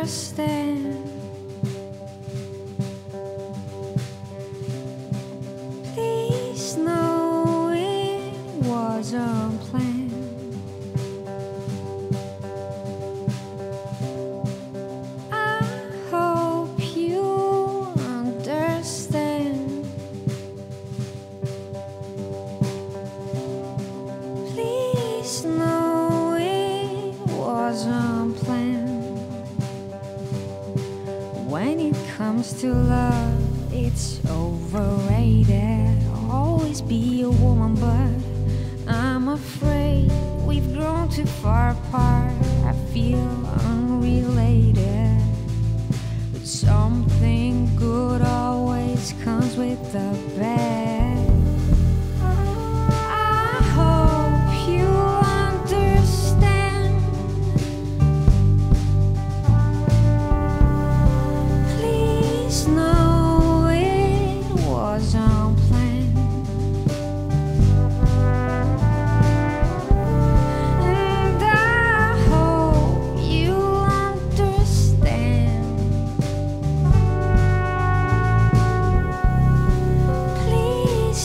understand. Please know it was a plan. When it comes to love, it's overrated. I'll always be a woman, but I'm afraid we've grown too far apart. I feel unrelated. But something good always comes with the bad.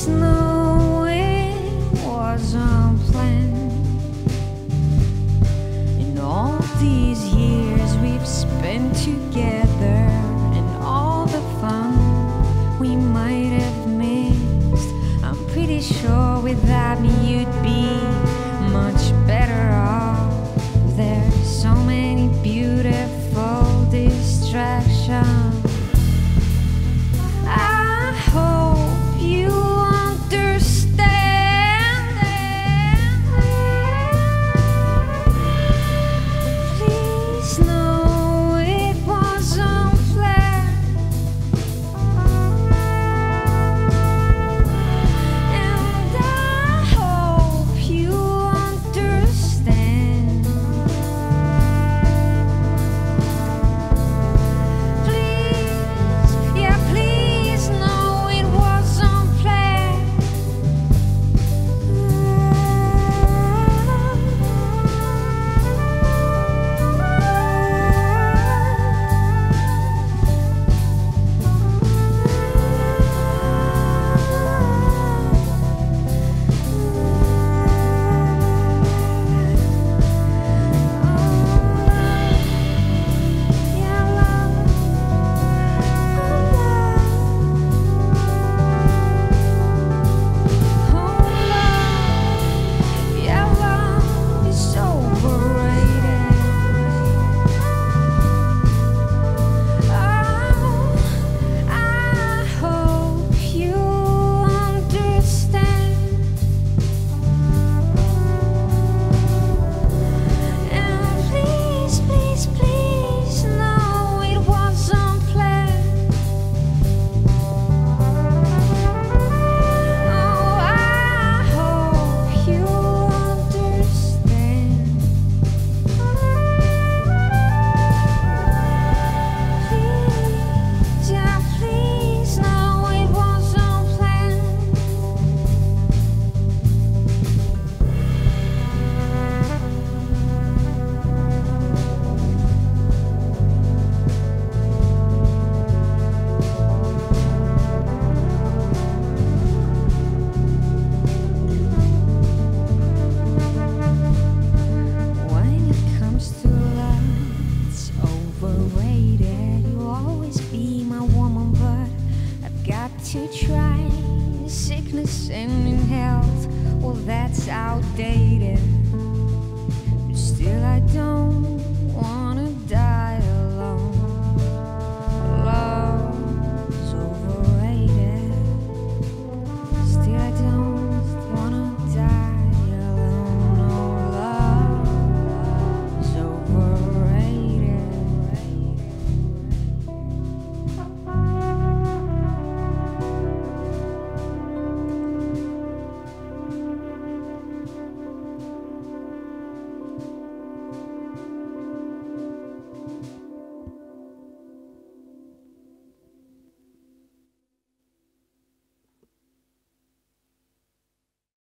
snow to try. Sickness and in health, well, that's outdated. But still, I don't.